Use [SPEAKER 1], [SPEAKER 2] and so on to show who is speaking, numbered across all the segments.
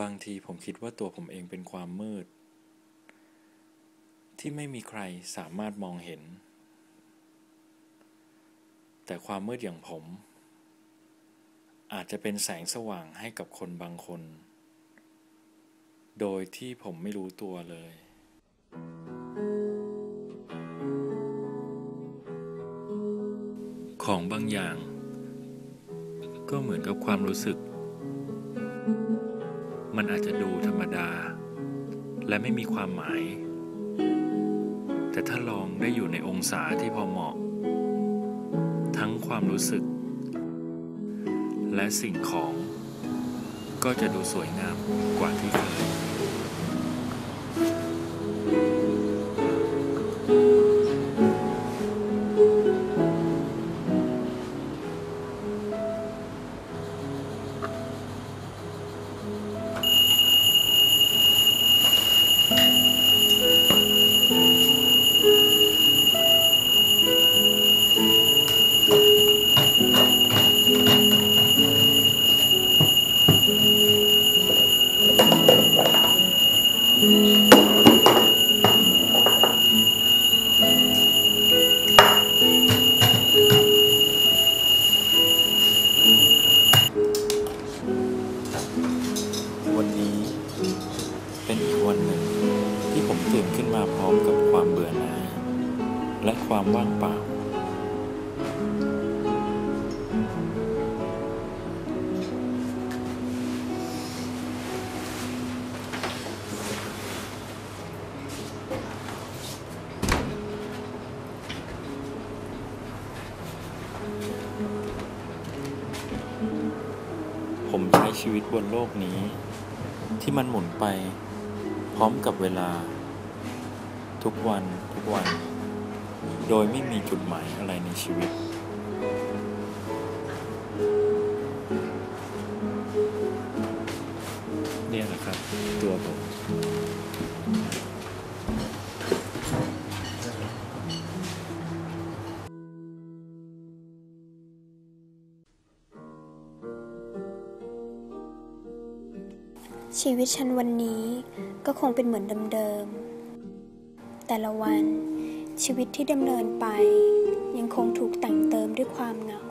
[SPEAKER 1] บางทีผมคิดว่าตัวผมเองเป็นความมืด ที่ไม่มีใครสามารถมองเห็น แต่ความมืดอย่างผม อาจจะเป็นแสงสว่างให้กับคนบางคน โดยที่ผมไม่รู้ตัวเลยของบางอย่าง ก็เหมือนกับความรู้สึก มันอาจจะดูธรรมดา และไม่มีความหมาย แต่ถ้าลองได้อยู่ในองศาที่พอเหมาะ ทั้งความรู้สึก และสิ่งของก็จะดูสวยงามกว่าที่เคย ว่างเปล่า ผมใช้ชีวิตบนโลกนี้ ที่มันหมุนไป พร้อมกับเวลา ทุกวันทุกวัน โดยไม่มีจุดหมายอะไรในชีวิต เนี่ยแหละครับ ตัวผม
[SPEAKER 2] ชีวิตฉันวันนี้ก็คงเป็นเหมือนเดิมๆ แต่ละวัน ชีวิตที่ดำเนินไป ยังคงถูกแต่งเติมด้วยความเหงา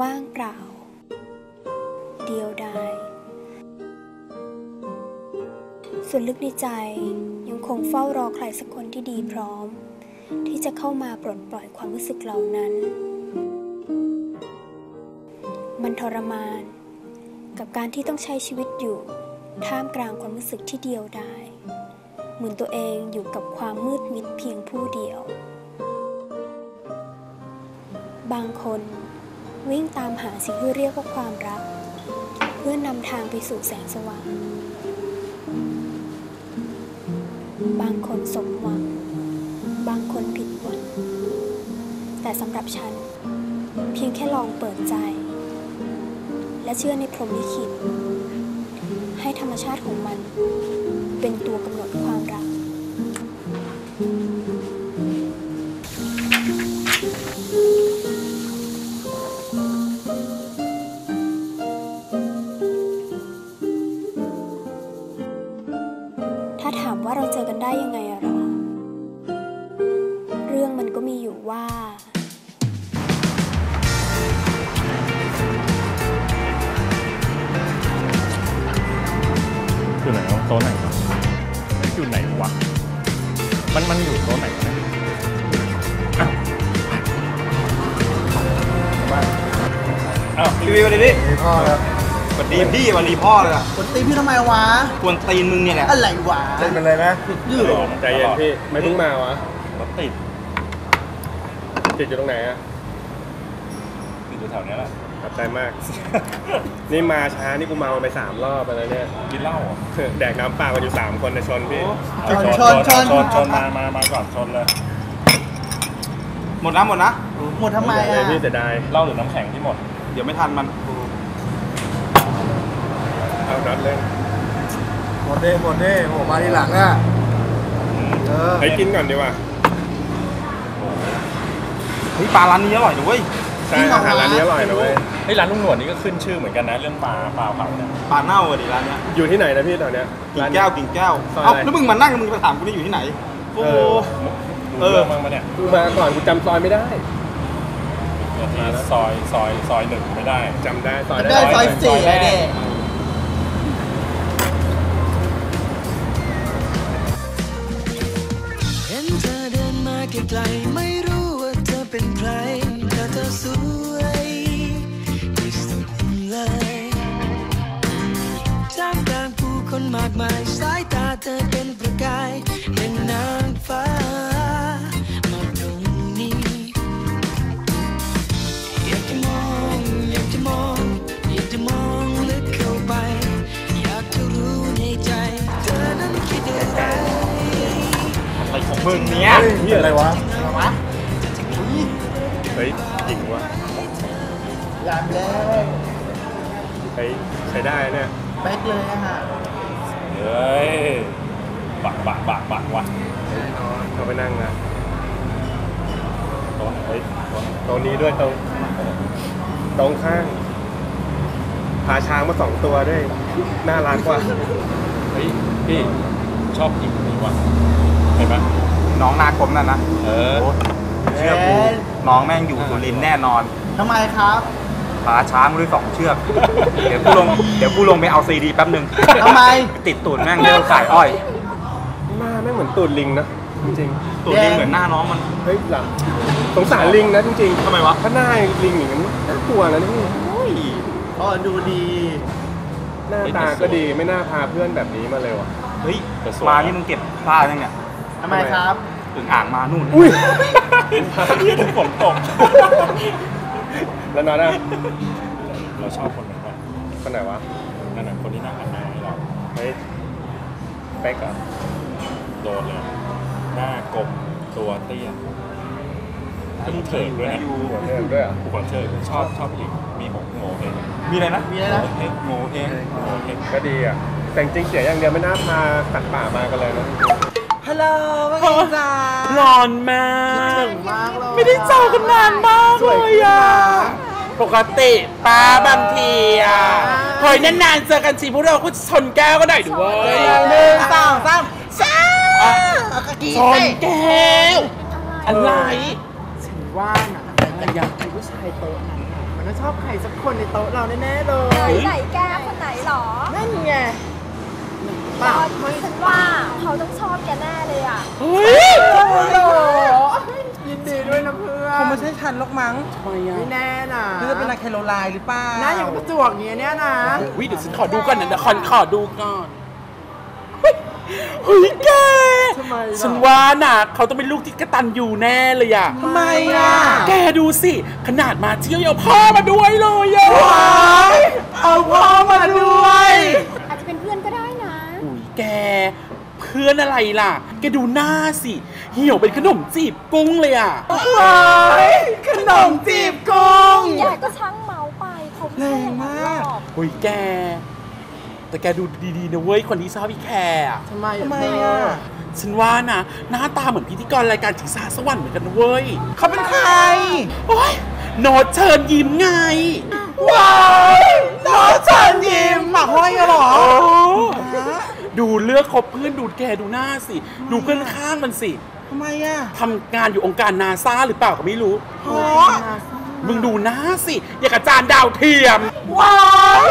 [SPEAKER 2] ว่างเปล่า เดียวดาย ส่วนลึกในใจยังคงเฝ้ารอใครสักคนที่ดีพร้อม ที่จะเข้ามาปลดปล่อยความรู้สึกเหล่านั้น มันทรมาน กับการที่ต้องใช้ชีวิตอยู่ ท่ามกลางความรู้สึกที่เดียวดาย เหมือนตัวเองอยู่กับความมืดมิดเพียงผู้เดียว บางคนวิ่งตามหาสิ่งที่เรียกว่าความรัก เพื่อนำทางไปสู่แสงสว่าง บางคนสมหวัง บางคนผิดหวัง แต่สำหรับฉัน เพียงแค่ลองเปิดใจ และเชื่อในพรหมลิขิตให้ธรรมชาติของมันเป็นตัวก
[SPEAKER 3] ต๊ะไหนวะอยู่ไหนวะ มันมันอยู่โต๊ะไหนวะเนี่ยอ้าว
[SPEAKER 4] รีวิวเลยดิ
[SPEAKER 5] มีพ่อแล้ว
[SPEAKER 4] สวัสดีพี่วันดีพ่อเลยอะ
[SPEAKER 5] กดตีพี่ทำไมวะ
[SPEAKER 4] กวนตีนมึงเนี่ยแหละ
[SPEAKER 5] อะไรวะ
[SPEAKER 3] เล่นกันเลยนะ
[SPEAKER 5] ยืด
[SPEAKER 3] ใจเย็นพี่ ไม่เพิ่งมาวะรถติดติดอยู่ตรงไหนอะ
[SPEAKER 4] อยู่แถวนี้แหละ
[SPEAKER 3] ใจมาก นี่มาช้า นี่กูเมาไปสามรอบไปแล้วเนี่ย
[SPEAKER 4] กินเหล้าเหรอ
[SPEAKER 3] แดกน้ำเปล่ากันอยู่สามคนในะชนพี่
[SPEAKER 5] ชนชนชน
[SPEAKER 3] ชนชนมามามาก่อนชนเลย
[SPEAKER 4] หมดนะหมดนะ
[SPEAKER 5] หมดทำไม
[SPEAKER 3] เล
[SPEAKER 5] อะ
[SPEAKER 3] ยพี่เสียดาย
[SPEAKER 4] เหล้าหรือน้ำแข็งที่หมด เดี๋ยวไม่ทันมัน
[SPEAKER 3] เอานัดเลย
[SPEAKER 5] หมดเด้หมดเด้โอ้มาทีหลังอะเออ
[SPEAKER 3] ให้กินก่อนดีกว่า
[SPEAKER 4] เฮ้ยปลาร้านนี้อร่อยนะเว้ย
[SPEAKER 3] ใช่อาหารร้านนี้อร่อยนะเว้ยไอ้ยร้านลุงหนวดนี่ก็ขึ้นชื่อเหมือนกันนะเรื่องปลาปลาเผาเนี่ย
[SPEAKER 4] ปลาเน่าอะดิร้านเนี้ย
[SPEAKER 3] อยู่ที่ไหนนะพี่ตอนเนี้ย
[SPEAKER 4] กิ่
[SPEAKER 3] ร้างน
[SPEAKER 4] แก้วกิ่งแก้ว
[SPEAKER 3] ซอย
[SPEAKER 4] เอ้า
[SPEAKER 3] อะไร
[SPEAKER 4] แล้วมึงมานั่งมึงไปถามกูนี่อยู่ที่ไหน โอ้
[SPEAKER 3] เออ
[SPEAKER 4] เอ
[SPEAKER 3] เอ
[SPEAKER 4] อ
[SPEAKER 3] อมามาเนี่ยกูมาก่อนกูจำซอยไม่ได้
[SPEAKER 6] ที่ซอยซอยซอยหนึ่งไม่ได้
[SPEAKER 3] จำได้ซอย
[SPEAKER 7] ได้ซอยสี่เลยเด็
[SPEAKER 8] เห็นเธอเดินมาไกลากมายสายตาเธอเป็นประกายเป็นนางฟ้า มาตรงนี้ อยากจะมอง อยากจะมอง อยากจะมองลึกเข้าไป อยากจะรู้ในใจ เธอนั้นคิดอะไร
[SPEAKER 4] อะไรของมึงเนี้ย
[SPEAKER 3] เฮียอะไรวะ
[SPEAKER 7] อะไรวะ
[SPEAKER 3] เฮ้ยหญิงวะ
[SPEAKER 7] ยามแล้ว
[SPEAKER 3] เฮ้ยใช้ได้เนี่ย
[SPEAKER 7] เป๊กเลยอะฮะ
[SPEAKER 6] เฮ้ยบักบักบักบักวะ
[SPEAKER 3] เขาไปนั่งนะ
[SPEAKER 6] โต๊ะเฮ้ยโต๊ะ
[SPEAKER 3] ตรงนี้ด้วยตรงตรงข้างพาช้างมาสองตัวด้วยน่ารักกว่า
[SPEAKER 6] เฮ้ยพี่ชอบอีกนี่วะเห็นไหม
[SPEAKER 4] น้องนากรมนั่นนะ
[SPEAKER 6] เออ
[SPEAKER 4] เชื่อกูน้องแม่งอยู่สุรินทร์แน่นอน
[SPEAKER 7] ทำไมครับ
[SPEAKER 4] พาช้างมาด้วยสองเชือก เดี๋ยวกูลง เดี๋ยวกูลงไปเอาซีดีแป๊บนึง
[SPEAKER 7] ทำไม
[SPEAKER 4] ติดตูดแม่งเร็วสายอ้อย
[SPEAKER 3] หน้าไม่งเหมือนตูดลิงนะจริง
[SPEAKER 4] ตูดลิงเหมือนหน้าน้องมัน
[SPEAKER 3] ๆเฮ้ยหลังสงสารลิงนะจริงๆ
[SPEAKER 4] ทำไมวะ
[SPEAKER 3] ถ้าหน้าลิงอย่างนี้นน่ากลัวนะนี่
[SPEAKER 7] อ๋อดูดี
[SPEAKER 3] หน้าตาก็ดีไม่น่าพาเพื่อนแบบนี้มาเลยว่ะ
[SPEAKER 4] เฮ้ย
[SPEAKER 6] แต่สวย
[SPEAKER 4] มานี่มึงเก็บผ้ายังเนี่ย
[SPEAKER 7] ทำไมครับ
[SPEAKER 4] ถึงอ่างมานู่น
[SPEAKER 3] อุ้ย
[SPEAKER 6] พี่ถึงฝนตก
[SPEAKER 3] แล้วนอนอะ
[SPEAKER 6] เราชอบคนนั้นว่ะ
[SPEAKER 3] คนไหนวะ
[SPEAKER 6] นั่นน่ะคนที่นั่งหันหน้าให้เรา
[SPEAKER 3] เฮ้ยเป๊กเหรอ
[SPEAKER 6] โดนเลย หน้ากลมตัวเตี้ยต้องเถิดด้วยนะ
[SPEAKER 3] หัวเทิมด้วยเหรอะ
[SPEAKER 6] กูขอเถิดชอบชอบอีกมีหมกโง่เอง
[SPEAKER 4] มีอะไรนะ
[SPEAKER 7] มีอะไรนะ
[SPEAKER 6] เฮ้ย
[SPEAKER 4] โง่เอง
[SPEAKER 6] โง่เอง
[SPEAKER 3] ก็ดีอะแต่จริงๆเสียอย่างเดียวไม่น่าพาสัตว์ป่ามากันเลยนะ
[SPEAKER 7] ฮัลโหลว่าไงจ๊ะ
[SPEAKER 9] ร้อนมาก
[SPEAKER 7] มากเลย
[SPEAKER 9] ไม่ได้เจอกันนานมากเลยอะ ปกติป้าบางทีอะเฮ้ยนานๆเจอกันสิพวกเราก็ชนแก้วก็ได้ด้วย
[SPEAKER 7] หนึ่งสองสามช้า
[SPEAKER 9] ชนแก้วอะไร
[SPEAKER 7] ฉันว่าน่ะแต่อยากเป็นผู้ชายโต๊ะนั้นน่ะมันต้องชอบใครสักคนในโต๊ะเราแน่ๆเลย
[SPEAKER 2] ไหนแกคนไหนหรอ
[SPEAKER 7] นั่นไง
[SPEAKER 2] ตอนฉันว่าเขาต้องชอบแกแน่เลยอะ
[SPEAKER 9] เฮ้ย
[SPEAKER 7] โอ้โหยินดีด้วยนะเพื่อน
[SPEAKER 10] คงไม่ใช่ฉันหรอกมั้ง
[SPEAKER 9] ทำไมอะ
[SPEAKER 7] ไม่แน่น่ะ
[SPEAKER 10] เธอจะเป็นนาแคโรไลน์หรือเปล่า
[SPEAKER 7] หน้าอย่างกับประจวกอย่างเงี้ยเนี่ยนะ
[SPEAKER 9] วิเดี๋ยวฉันขอดูก่อนนะเดี๋ยวขอขอดูก่อนเฮ้ยเฮ้ยแก
[SPEAKER 7] ทำไมล่ะ
[SPEAKER 9] ฉันว่าน่ะเขาต้องเป็นลูกที่กระตันอยู่แน่เลยอะ
[SPEAKER 7] ทำไมอะ
[SPEAKER 9] แกดูสิ ขนาดมาเที่ยวยังเอาพ่อมาด้วยเลยอะ
[SPEAKER 7] เอาพ่อมาด้วย
[SPEAKER 9] แกเพื่อนอะไรล่ะ แกดูหน้าสิ เหี่ยวเป็นขนมจีบกุ้งเลยอะ
[SPEAKER 7] ขนมจีบกุ้ง
[SPEAKER 2] แกก็ช่างเมาไปเขาไม่ใช่อย่างนั้นหรอก
[SPEAKER 9] อุ้ยแก แต่แกดูดีๆนะเว้ย คนที่ชอบพี่แคร์อะ
[SPEAKER 7] ทำไม
[SPEAKER 10] ทำไมอะ
[SPEAKER 9] ฉันว่านะ หน้าตาเหมือนพิธีกรรายการจิงสาสวรรค์เหมือนกันนะเว้ย
[SPEAKER 10] เขาเป็นใคร
[SPEAKER 9] โอ้ยโนตเชิญยิ้มไง
[SPEAKER 10] ว้ายน้องเชิญยิ้มหมักห้อยอะเหรอ
[SPEAKER 9] โอ้ ดูเลือกคบเพื่อนดูแกดูหน้าสิ ดูเพื่อนข้างมันสิ
[SPEAKER 10] ทำไมอะ
[SPEAKER 9] ทำงานอยู่องค์การนาซาหรือเปล่าก็ไม่รู้
[SPEAKER 10] โอ้
[SPEAKER 9] มึงดูหน้าสิ อย่างกับจานดาวเทียม
[SPEAKER 10] ว้าย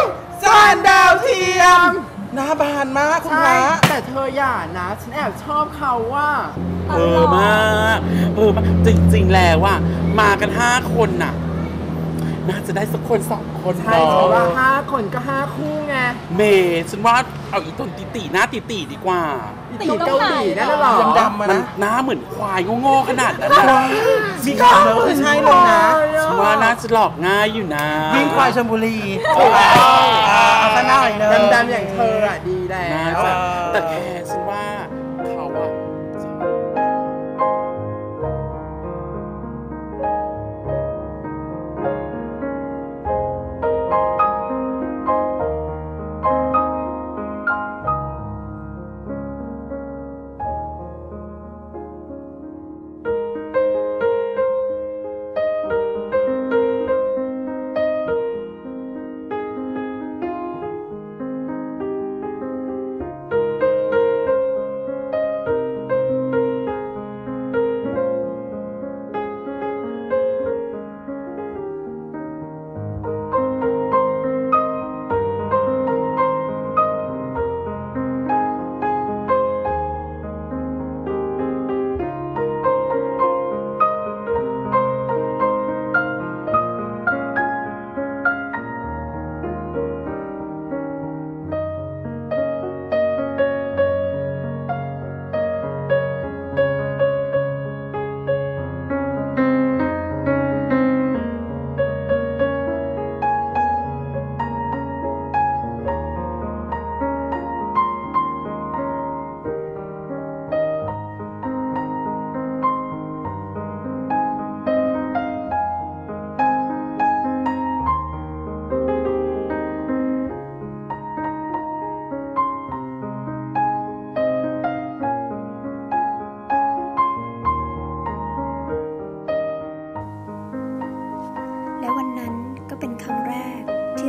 [SPEAKER 10] จานดาวเทียมหน้าบานมากคุณ
[SPEAKER 7] ใช่
[SPEAKER 10] พระ
[SPEAKER 7] แต่เธออย่านะ ฉันแอบชอบเขาว่า
[SPEAKER 9] เออมากเออมากจริง ๆ แล้วว่ามากันห้าคนน่ะ น่าจะได้สักคนสองคน
[SPEAKER 7] ใช่
[SPEAKER 9] เนา
[SPEAKER 7] เพราะว่าะห้าคนก็ห้าคู่ไง
[SPEAKER 9] เมย์ฉันว่าเอาอีตนติติหน้าติติดีกว่า
[SPEAKER 7] ตีเกาหลีนั่นน่ะเหรอ
[SPEAKER 10] ดำๆมา
[SPEAKER 9] มัน
[SPEAKER 10] นะ
[SPEAKER 9] หน้าเหมือนควายโง่ๆขนาดนั้นนะ
[SPEAKER 10] มีข่าวเลยไม่ใช่เลยนะ
[SPEAKER 9] ฉันว่าน่าจะหลอกง่ายอยู่นะ
[SPEAKER 10] วิ่งควายชลบุรีเอาซะหน่อยเนอะ
[SPEAKER 7] ดำๆอย่างเธออะดีแล้
[SPEAKER 9] น่าวจะแต่แค่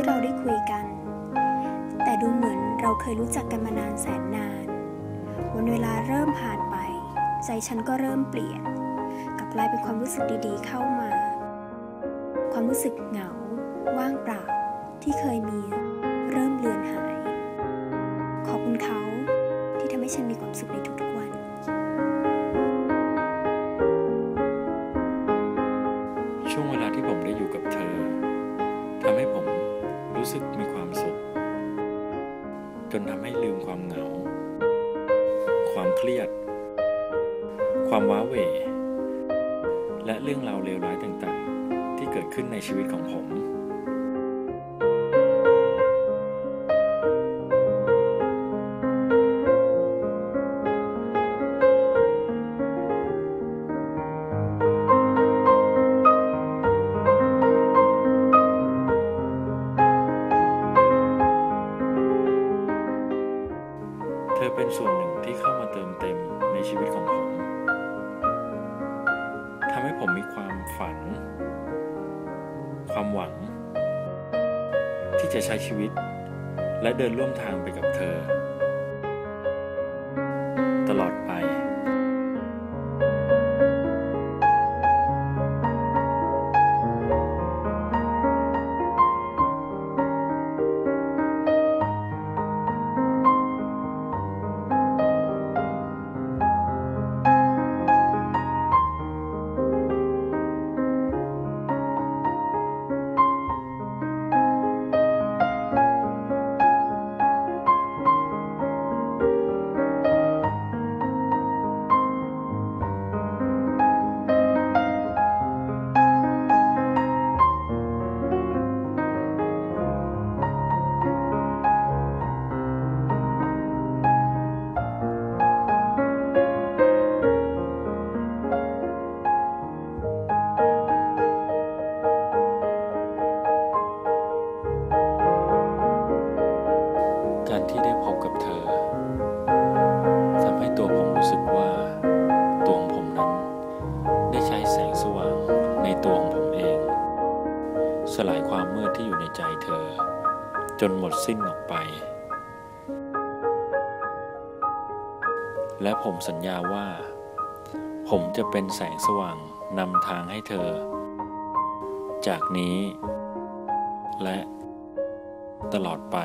[SPEAKER 9] ที่เรา
[SPEAKER 2] ได้คุยกัน แต่ดู
[SPEAKER 9] เหมือนเราเค
[SPEAKER 2] ยรู้จักกันมานานแสนนาน วันเวลาเริ่มผ่านไป ใจฉันก็เริ่มเปลี่ยนกลับกลายเป็นความรู้สึกดีๆเข้ามา ความรู้สึกเหงา ว่างเปล่าที่เคยมีเริ่มเลือนหาย ขอบคุณเขาที่ทำให้ฉันมีความสุขในทุกๆวัน
[SPEAKER 1] ช่วงเวลาที่ผมได้อยู่กับเธอทำให้ผม รู้สึกมีความสุข จนทำให้ลืมความเหงา ความเครียด ความว้าเหวและเรื่องราวเลวร้ายต่างๆ ที่เกิดขึ้นในชีวิตของผม ฝัน ความหวัง ที่จะใช้ชีวิต และเดินร่วมทางไปกับเธอ การที่ได้พบกับเธอทำให้ตัวผมรู้สึกว่า ตัวของผมนั้น ได้ใช้แสงสว่างในตัวของผมเอง สลายความมืดที่อยู่ในใจเธอ จนหมดสิ้นออกไป และผมสัญญาว่า ผมจะเป็นแสงสว่างนำทางให้เธอ จากนี้ และตลอดไป